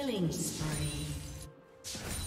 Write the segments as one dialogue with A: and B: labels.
A: Killing spree.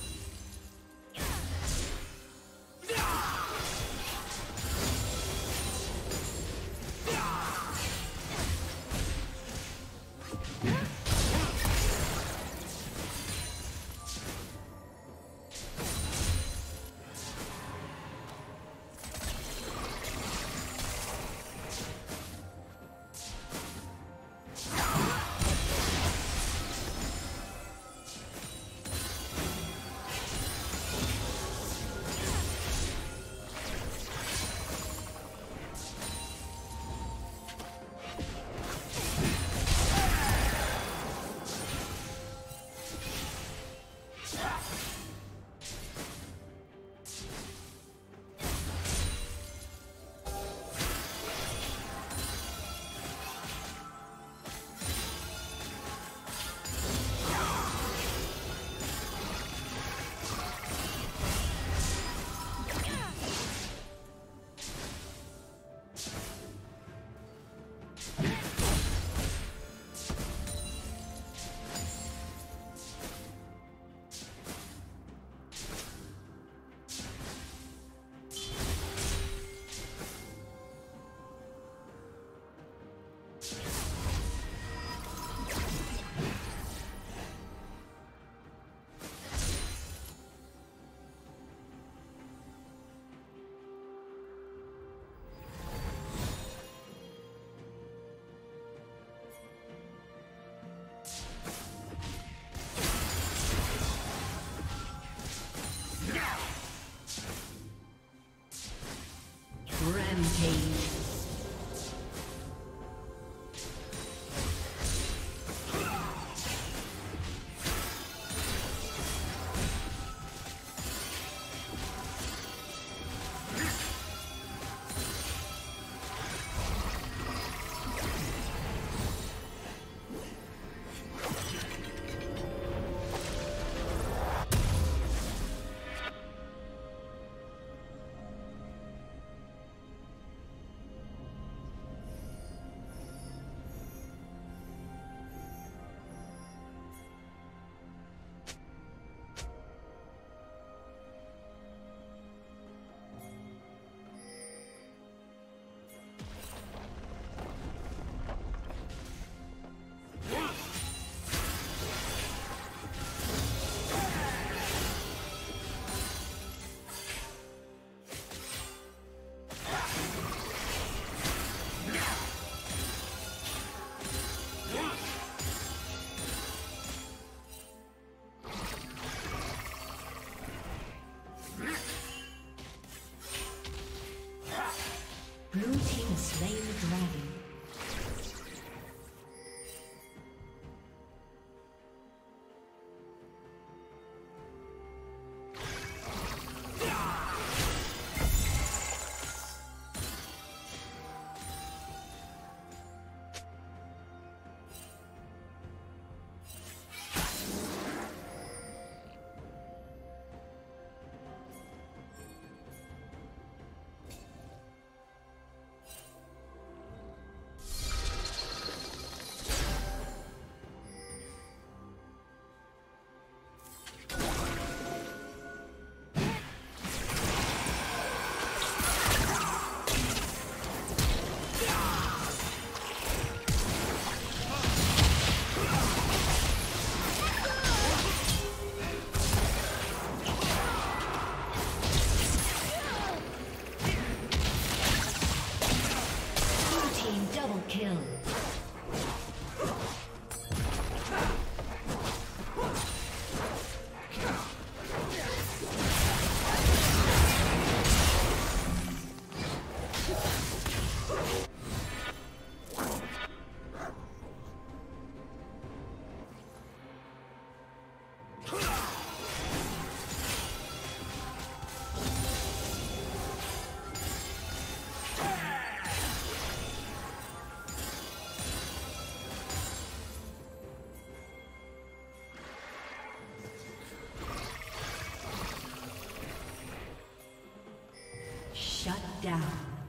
A: Shut down.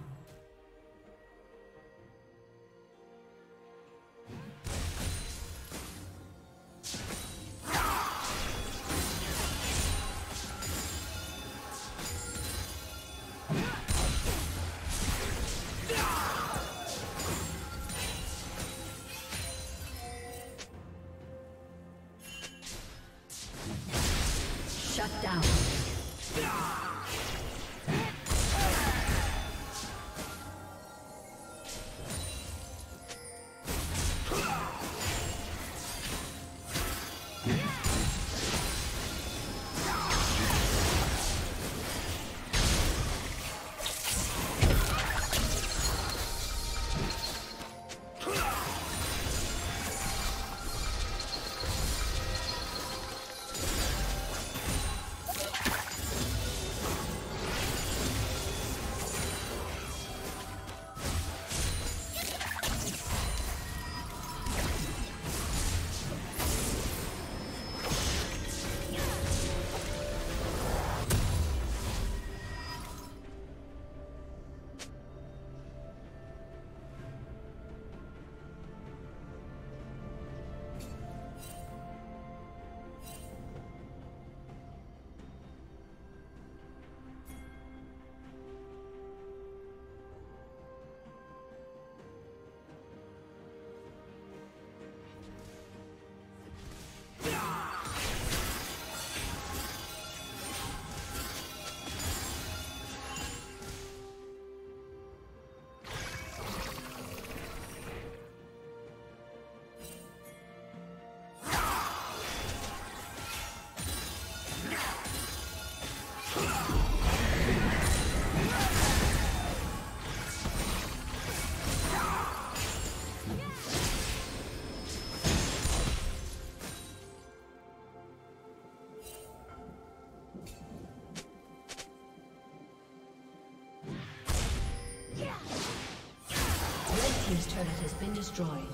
A: Destroyed.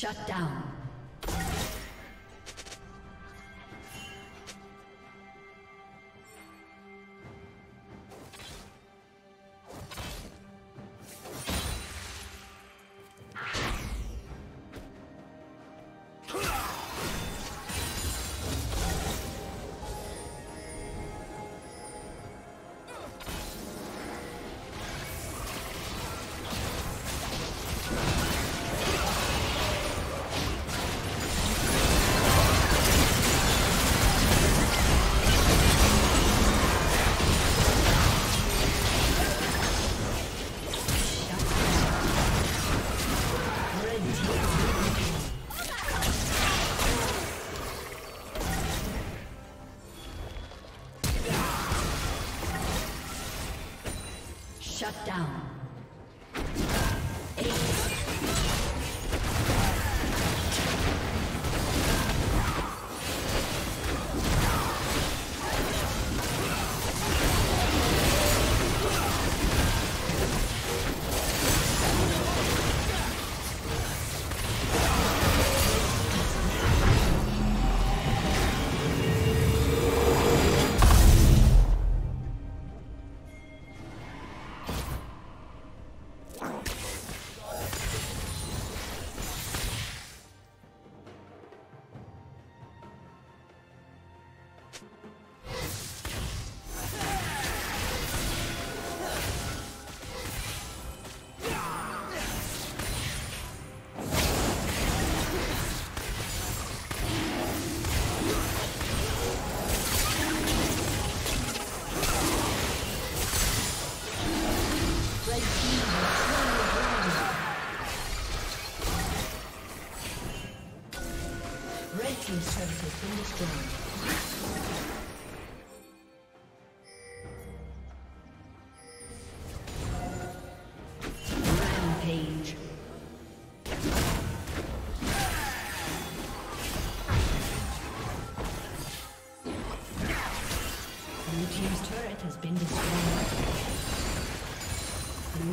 A: Shut down.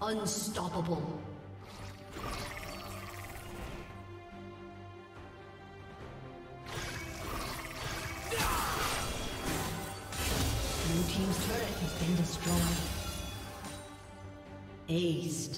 A: Unstoppable. Blue Team's turret has been destroyed. Aced.